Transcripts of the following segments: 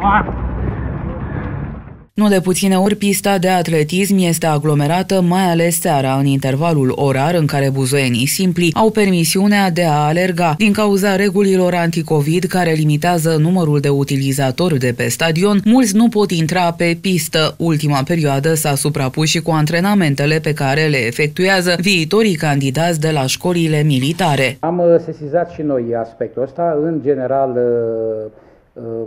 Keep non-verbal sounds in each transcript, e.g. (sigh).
Wow. Nu de puține ori, pista de atletism este aglomerată, mai ales seara, în intervalul orar în care buzoienii simpli au permisiunea de a alerga. Din cauza regulilor anticovid care limitează numărul de utilizatori de pe stadion, mulți nu pot intra pe pistă. Ultima perioadă s-a suprapus și cu antrenamentele pe care le efectuează viitorii candidați de la școlile militare. Am uh, sesizat și noi aspectul ăsta. În general, uh,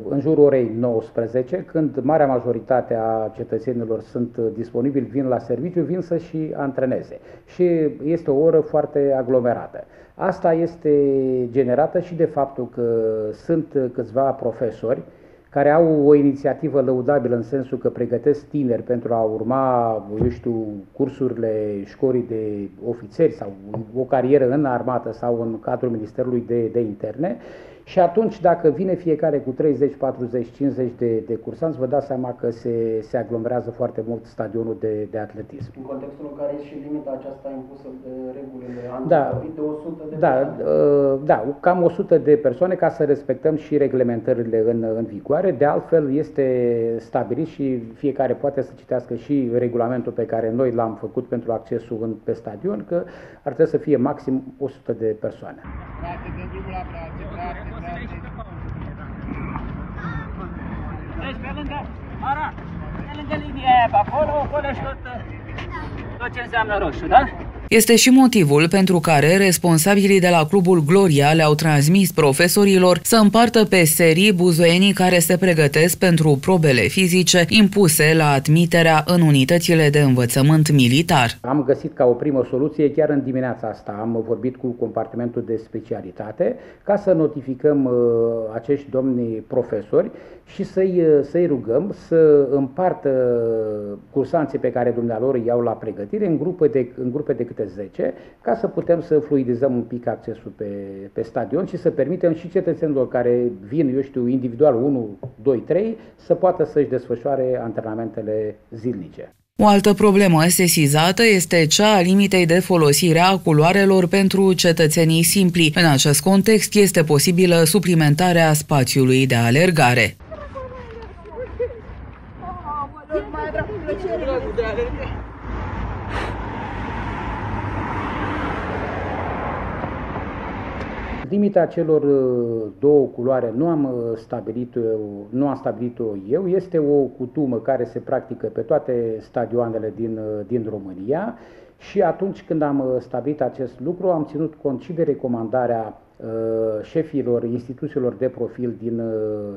în jurul orei 19, când marea majoritate a cetățenilor sunt disponibili, vin la serviciu, vin să și antreneze. Și este o oră foarte aglomerată. Asta este generată și de faptul că sunt câțiva profesori care au o inițiativă lăudabilă în sensul că pregătesc tineri pentru a urma, eu știu, cursurile școlii de ofițeri sau o carieră în armată sau în cadrul Ministerului de, de Interne și atunci, dacă vine fiecare cu 30, 40, 50 de, de cursanți, vă dați seama că se, se aglomerează foarte mult stadionul de, de atletism. În contextul în care e și limita aceasta impusă de regulile da, de 100 de da, persoane. Uh, da, cam 100 de persoane ca să respectăm și reglementările în, în vigoare. De altfel, este stabilit și fiecare poate să citească și regulamentul pe care noi l-am făcut pentru accesul în, pe stadion, că ar trebui să fie maxim 100 de persoane. Frate, la frate, frate. Deci pe lângă, Ara, pe lângă linia aia pe acolo, acolo și tot, tot ce înseamnă roșu, da? Este și motivul pentru care responsabilii de la Clubul Gloria le-au transmis profesorilor să împartă pe serii buzoienii care se pregătesc pentru probele fizice impuse la admiterea în unitățile de învățământ militar. Am găsit ca o primă soluție chiar în dimineața asta. Am vorbit cu compartimentul de specialitate ca să notificăm uh, acești domni profesori și să-i, uh, să rugăm să împartă cursanții pe care dumnealor îi iau la pregătire în grupe de, în grupe de câte câte 10, ca să putem să fluidizăm un pic accesul pe, pe stadion și să permitem și cetățenilor care vin, eu știu, individual 1, 2, 3, să poată să-și desfășoare antrenamentele zilnice. O altă problemă sesizată este cea a limitei de folosire a culoarelor pentru cetățenii simpli. În acest context este posibilă suplimentarea spațiului de alergare. Limita celor uh, două culoare nu am uh, stabilit, nu am stabilit-o eu, este o cutumă care se practică pe toate stadioanele din, uh, din România și atunci când am stabilit acest lucru am ținut cont și de recomandarea șefilor instituțiilor de profil din,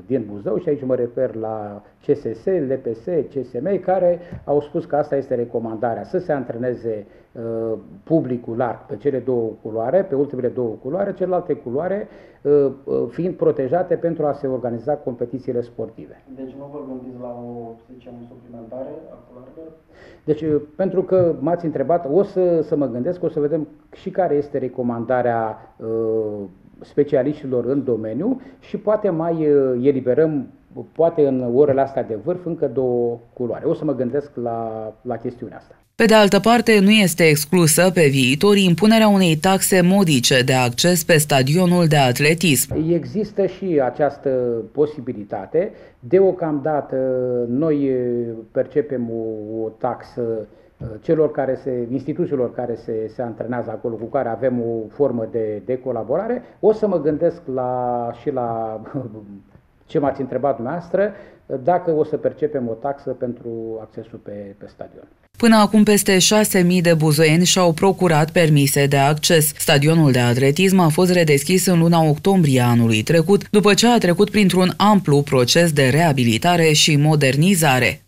din Buzău și aici mă refer la CSS, LPS, CSM, care au spus că asta este recomandarea, să se antreneze uh, publicul larg pe cele două culoare, pe ultimele două culoare, celelalte culoare uh, uh, fiind protejate pentru a se organiza competițiile sportive. Deci nu vă gândiți la o, să zicem, suplimentare a culoarelor? Deci, uh, pentru că m-ați întrebat, o să, să mă gândesc, o să vedem și care este recomandarea uh, specialiștilor în domeniu și poate mai uh, eliberăm poate în orele astea de vârf încă două culoare. O să mă gândesc la, la chestiunea asta. Pe de altă parte, nu este exclusă pe viitor impunerea unei taxe modice de acces pe stadionul de atletism. Există și această posibilitate. Deocamdată noi percepem o, o taxă celor care se, instituțiilor care se, se antrenează acolo, cu care avem o formă de, de colaborare, o să mă gândesc la, și la (laughs) ce m-ați întrebat dumneavoastră, dacă o să percepem o taxă pentru accesul pe, pe stadion. Până acum peste 6.000 de buzoieni și-au procurat permise de acces. Stadionul de atletism a fost redeschis în luna octombrie anului trecut, după ce a trecut printr-un amplu proces de reabilitare și modernizare.